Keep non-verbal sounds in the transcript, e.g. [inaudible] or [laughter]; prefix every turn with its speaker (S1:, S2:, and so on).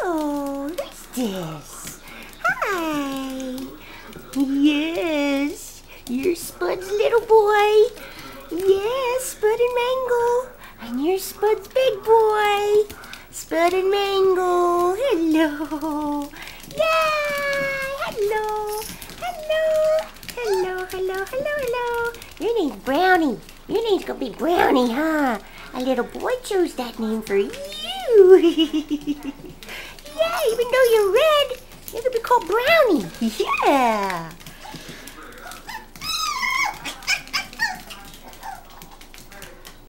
S1: Oh, Cactus. Hi. Yes, you're Spud's little boy. Yes, Spud and Mango. And you're Spud's big boy. Spud and Mango. Hello. Yay! Hello. Hello. Hello, hello, hello, hello. Your name's Brownie. Your name's gonna be Brownie, huh? A little boy chose that name for you. [laughs] even though you're red, you're gonna be called Brownie. [laughs] Yeah.